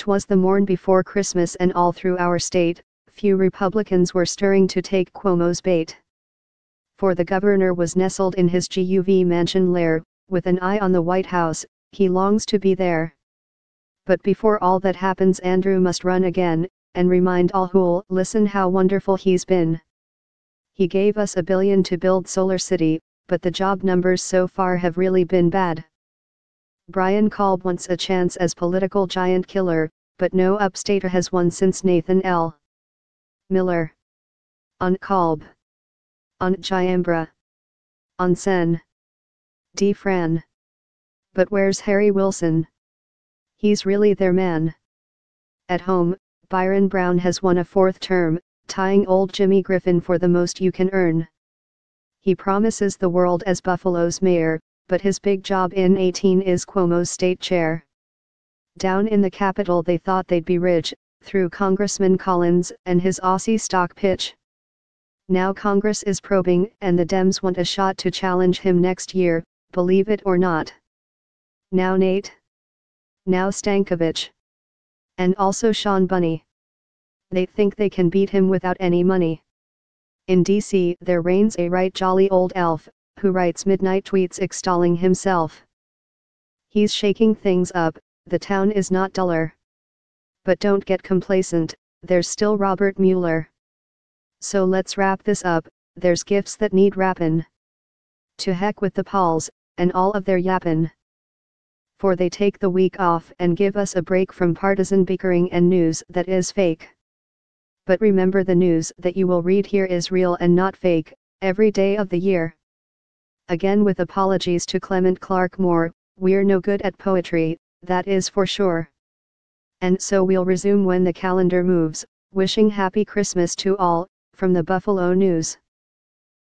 'Twas the morn before Christmas and all through our state, few Republicans were stirring to take Cuomo's bait. For the governor was nestled in his GUV mansion lair, with an eye on the White House, he longs to be there. But before all that happens Andrew must run again, and remind all who'll listen how wonderful he's been. He gave us a billion to build SolarCity, but the job numbers so far have really been bad. Brian Kolb wants a chance as political giant killer, but no upstater has won since Nathan L. Miller. On Kolb. On Giambra. On Sen. D. Fran. But where's Harry Wilson? He's really their man. At home, Byron Brown has won a fourth term, tying old Jimmy Griffin for the most you can earn. He promises the world as Buffalo's mayor, but his big job in 18 is Cuomo's state chair. Down in the Capitol they thought they'd be rich, through Congressman Collins and his Aussie stock pitch. Now Congress is probing and the Dems want a shot to challenge him next year, believe it or not. Now Nate. Now Stankevich and also Sean Bunny. They think they can beat him without any money. In DC there reigns a right jolly old elf, who writes midnight tweets extolling himself. He's shaking things up, the town is not duller. But don't get complacent, there's still Robert Mueller. So let's wrap this up, there's gifts that need wrappin'. To heck with the pols, and all of their yappin' for they take the week off and give us a break from partisan bickering and news that is fake. But remember the news that you will read here is real and not fake, every day of the year. Again with apologies to Clement Clarke Moore, we're no good at poetry, that is for sure. And so we'll resume when the calendar moves, wishing happy Christmas to all, from the Buffalo News.